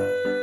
了。